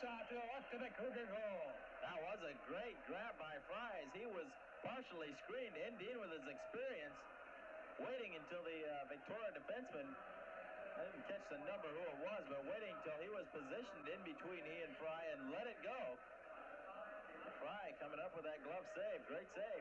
To the left of the Cougar goal. That was a great grab by Fry he was partially screened. indeed, with his experience, waiting until the uh, Victoria defenseman, I didn't catch the number who it was, but waiting until he was positioned in between he and Fry and let it go. Fry coming up with that glove save. Great save.